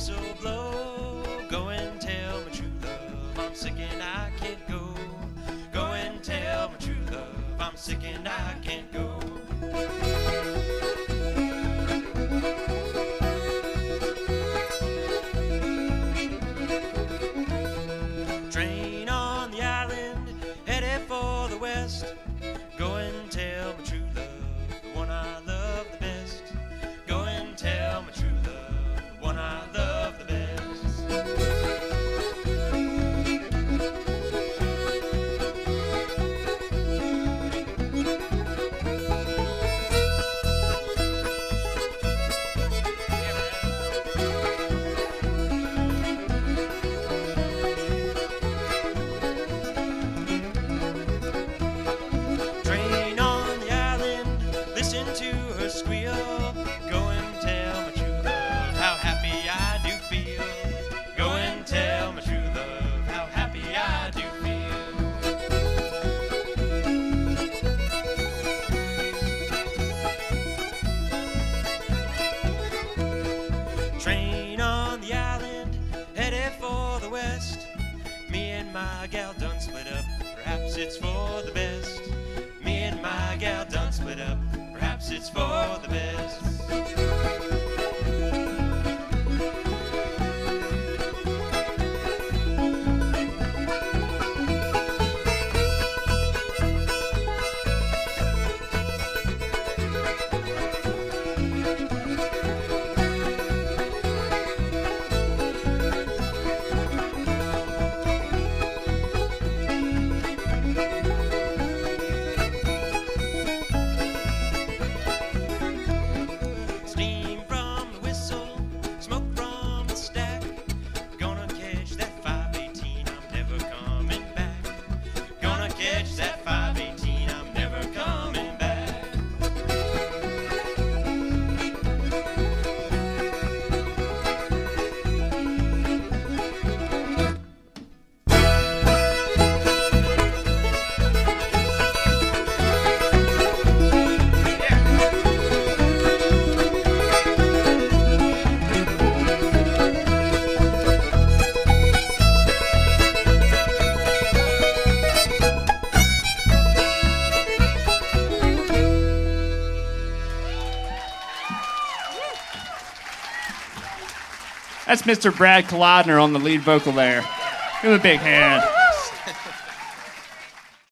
whistle blow. Go and tell my true love I'm sick and I can't go. Go and tell my true love I'm sick and I can't go. Train on the island, headed for the west. Go Train on the island, headed for the west. Me and my gal done split up, perhaps it's for the best. Me and my gal done split up, perhaps it's for the best. That's Mr. Brad Kolodner on the lead vocal there. Give him a big hand.